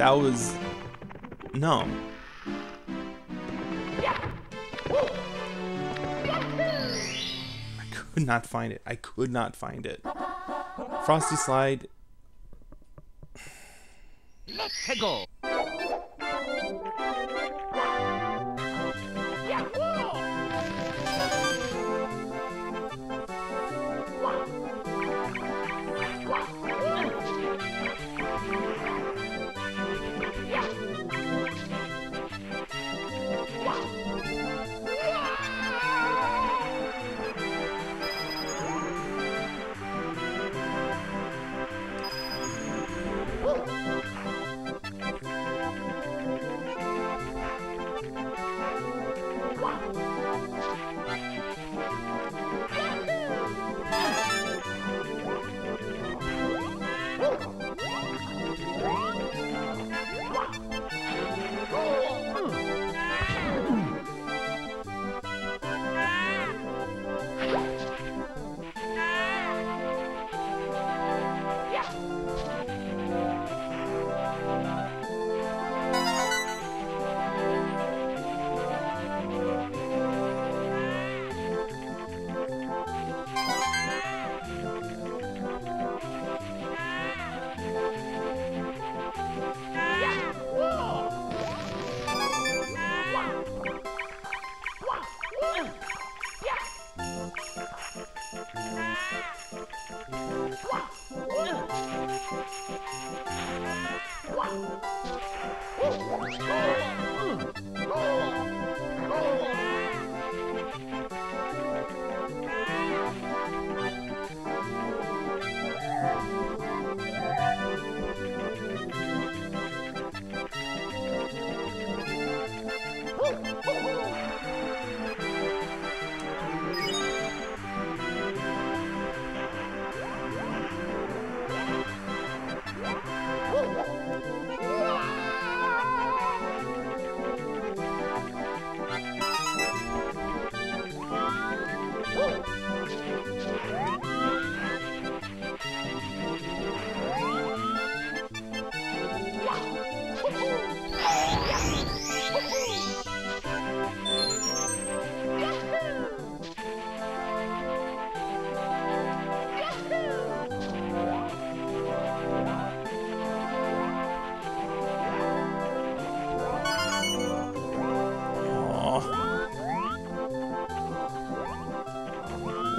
That was... No. I could not find it. I could not find it. Frosty Slide... Let's go.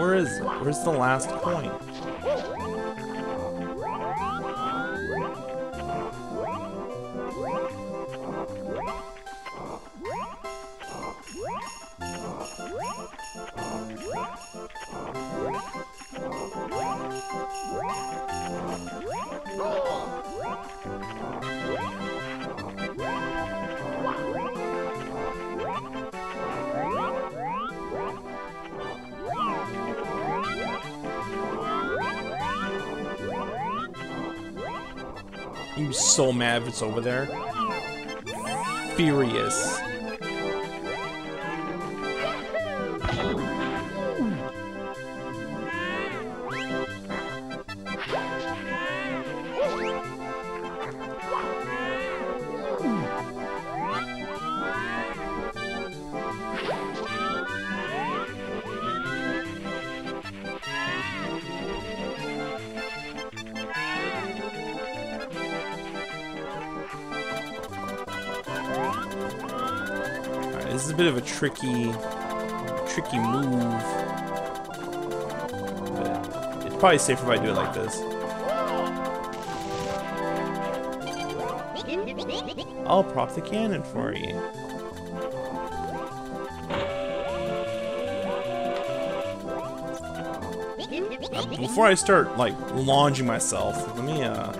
Where is Where's the last I'm so mad if it's over there. Furious. This is a bit of a tricky, tricky move. But it's probably safer if I do it like this. I'll prop the cannon for you. Before I start, like, launching myself, let me, uh...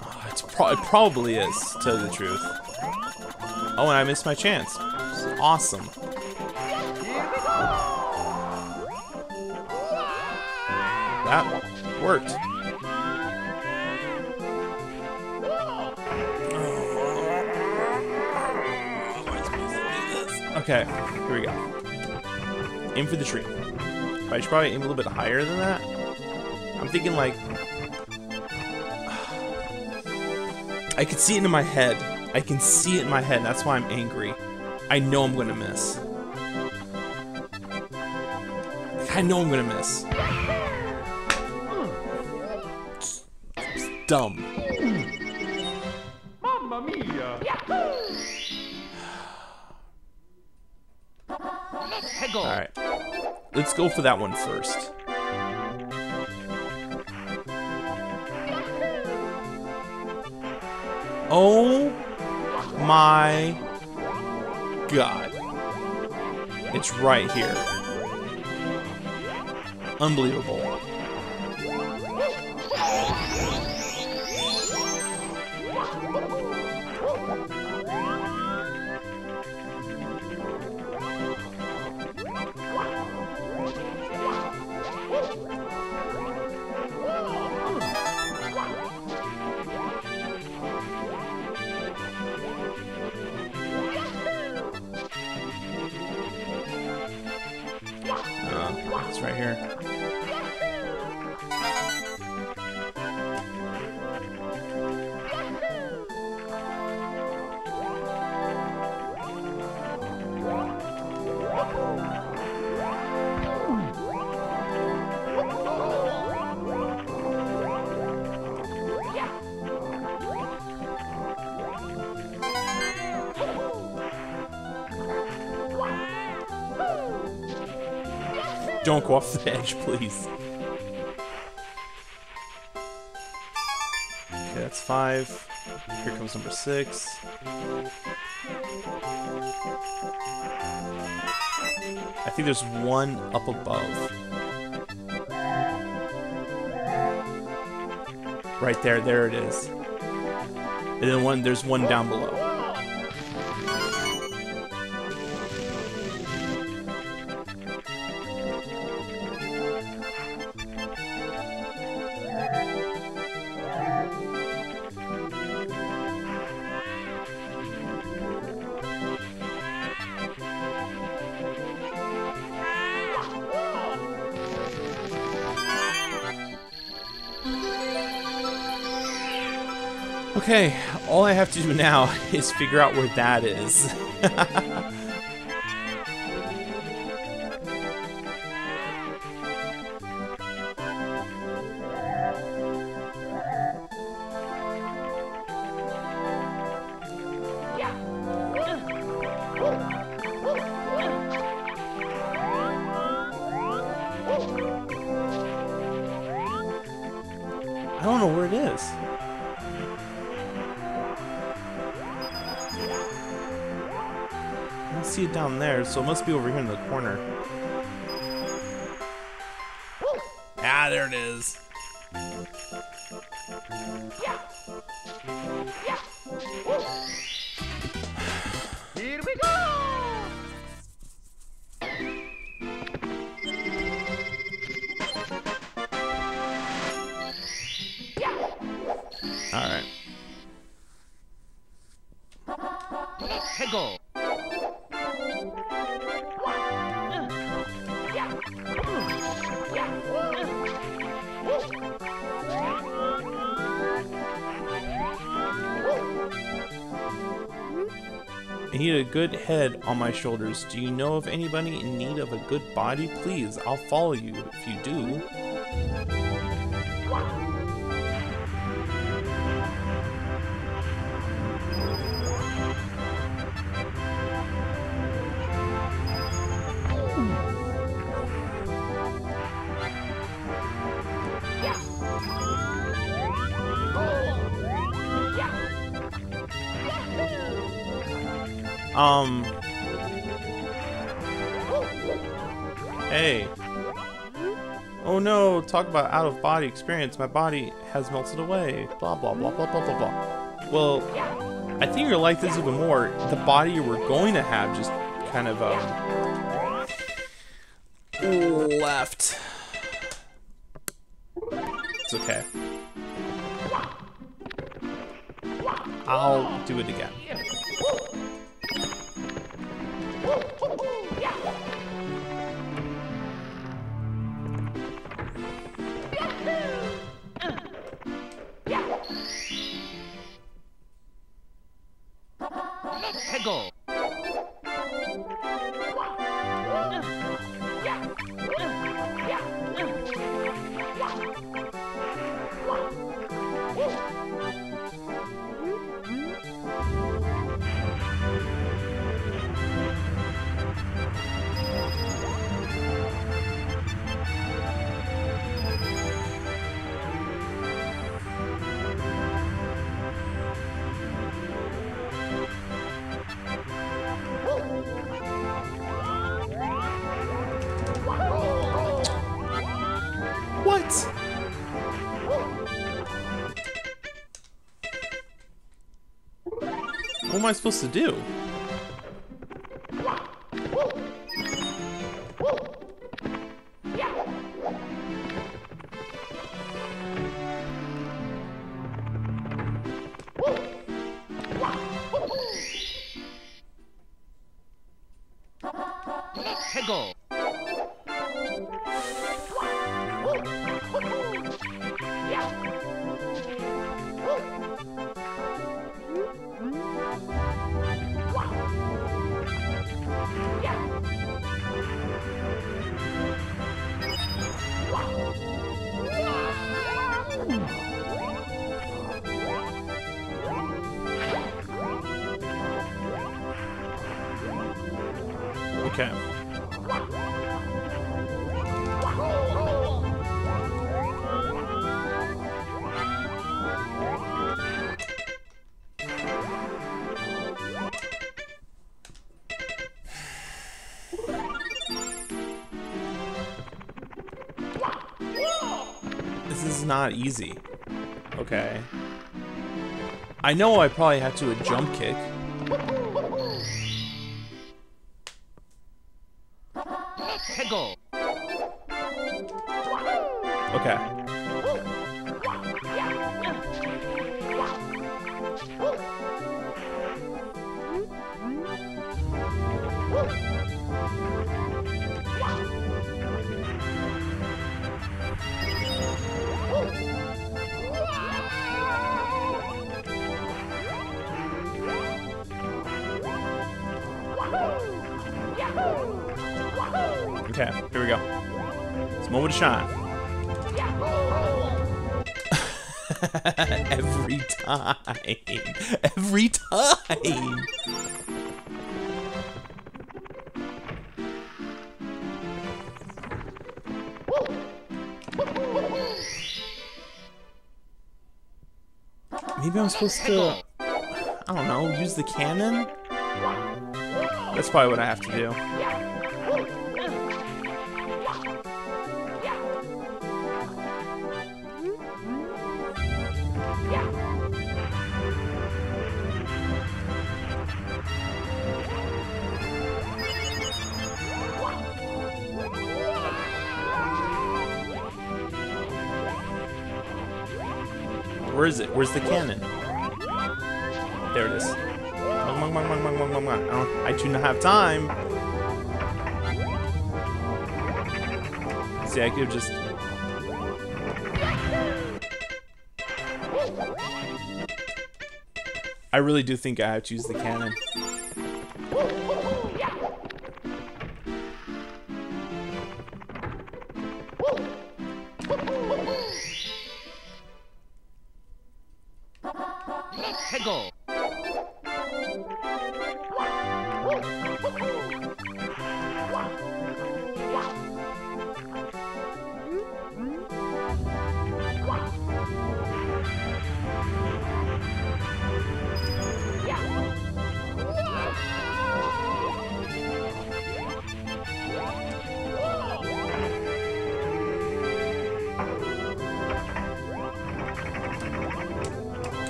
Ah, It's pro it probably is, to tell you the truth. Oh, and I missed my chance. Awesome. That worked. Okay, here we go. Aim for the tree. But I should probably aim a little bit higher than that. I'm thinking like... I can see it in my head. I can see it in my head. That's why I'm angry. I know I'm gonna miss. I know I'm gonna miss. It's dumb. Mamma mia! Alright. Let's go for that one first. Oh my god. It's right here. Unbelievable. Don't go off the edge, please. Okay, that's five. Here comes number six. I think there's one up above. Right there, there it is. And then one, there's one down below. Okay, all I have to do now is figure out where that is. I don't know where it is. Don't see it down there, so it must be over here in the corner. Ah, there it is. Here we go! Alright. Let's go. Need a good head on my shoulders. Do you know of anybody in need of a good body? Please, I'll follow you if you do. Um. Hey. Oh no, talk about out of body experience. My body has melted away. Blah, blah, blah, blah, blah, blah, blah. Well, I think you're like this even more. The body you were going to have just kind of, um. Left. It's okay. I'll do it again. Am I supposed to do? Okay. This is not easy. Okay. I know I probably have to a jump kick. Okay, here we go. It's a moment to shine. Every time. Every time. Maybe I'm supposed to, I don't know, use the cannon? That's probably what I have to do. Where is it? Where's the cannon? There it is. Mwah, mwah, mwah, mwah, mwah, mwah, I do not have time. See, I could have just. I really do think I have to use the cannon.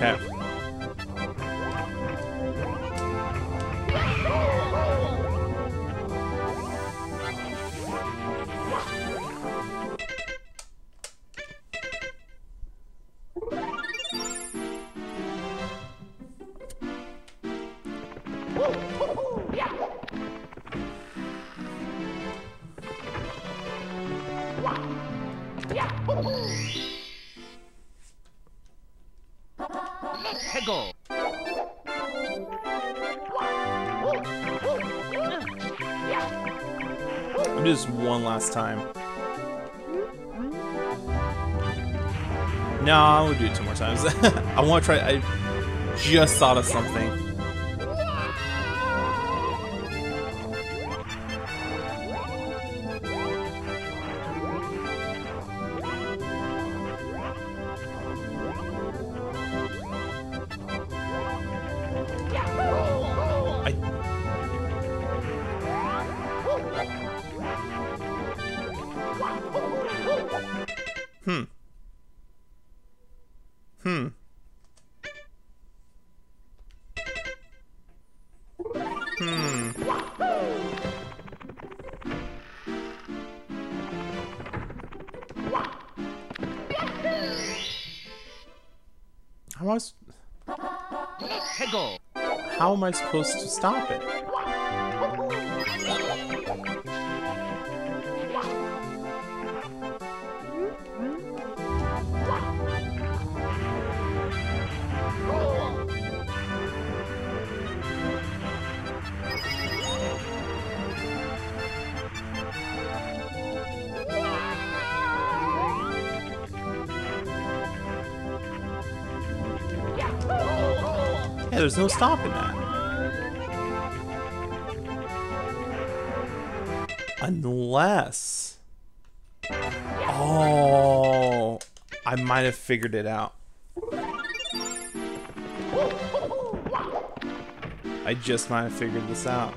Okay. 해 고 Let me do this one last time. No, I will do it two more times. I want to try. I just thought of something. How am I supposed to stop it? There's no stopping that. Unless. Oh, I might have figured it out. I just might have figured this out.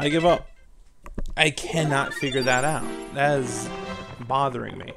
I give up. I cannot figure that out. That is bothering me.